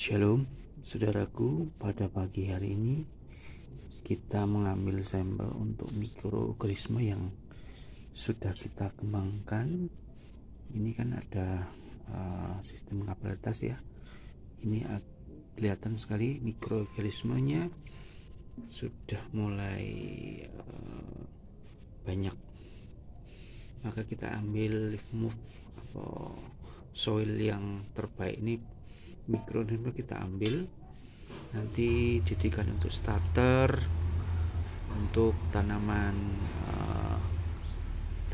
Shalom, saudaraku. Pada pagi hari ini kita mengambil sampel untuk mikroorganisme yang sudah kita kembangkan. Ini kan ada uh, sistem kapilaritas ya. Ini kelihatan sekali mikroorganismenya sudah mulai uh, banyak. Maka kita ambil leaf move atau soil yang terbaik ini mikroorganisme kita ambil. Nanti jadikan untuk starter untuk tanaman uh,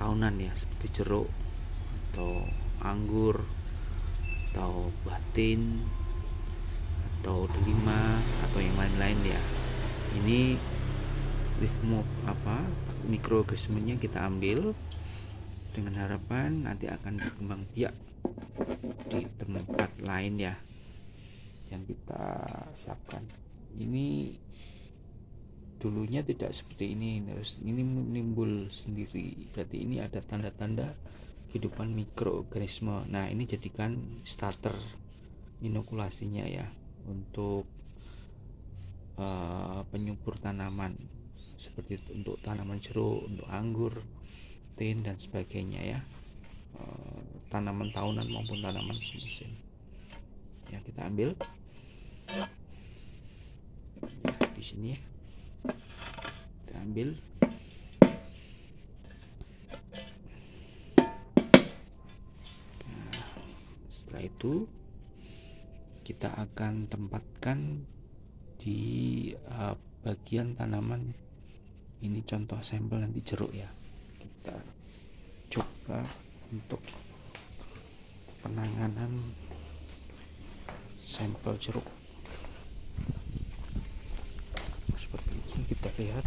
tahunan ya seperti jeruk atau anggur atau batin atau delima atau yang lain-lain ya. Ini with mop apa mikroorganismenya kita ambil dengan harapan nanti akan berkembang biak di tempat lain ya yang kita siapkan. Ini dulunya tidak seperti ini. Ini menimbul sendiri. Berarti ini ada tanda-tanda kehidupan mikroorganisme. Nah ini jadikan starter inokulasinya ya untuk uh, penyubur tanaman. Seperti untuk tanaman jeruk untuk anggur tin dan sebagainya ya. Uh, tanaman tahunan maupun tanaman semusim ya kita ambil di sini ya. Kita ambil. Nah, setelah itu kita akan tempatkan di uh, bagian tanaman. Ini contoh sampel nanti jeruk ya. Kita coba untuk penanganan sampel jeruk seperti ini kita lihat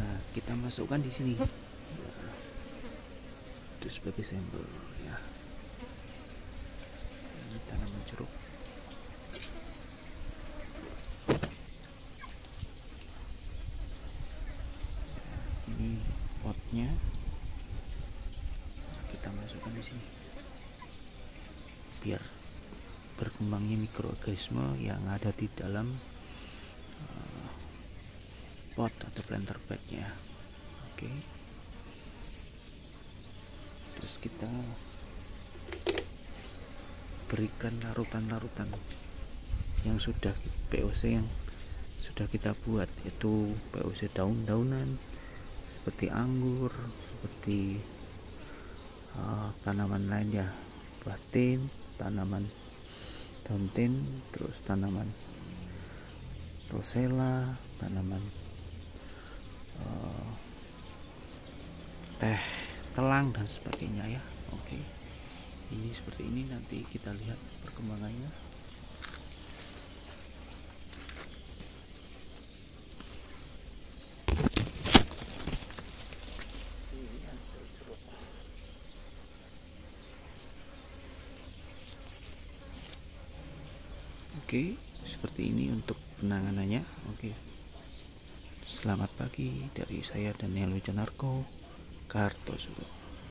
nah kita masukkan di sini. Itu sebagai sampel ya. Ini tanaman jeruk. Ini potnya. Masukkan di sini. Biar berkembangnya mikroorganisme yang ada di dalam uh, pot atau planter bagnya oke okay. terus kita berikan larutan-larutan yang sudah POC yang sudah kita buat yaitu POC daun-daunan seperti anggur seperti uh, tanaman lain ya batin tanaman dauntin terus tanaman rosella tanaman uh, teh telang dan sebagainya ya. Oke ini seperti ini nanti kita lihat perkembangannya Oke, seperti ini untuk penanganannya. Oke. Selamat pagi dari saya Daniel Wijanarko, Kartosuro.